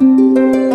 Música